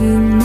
in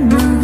No.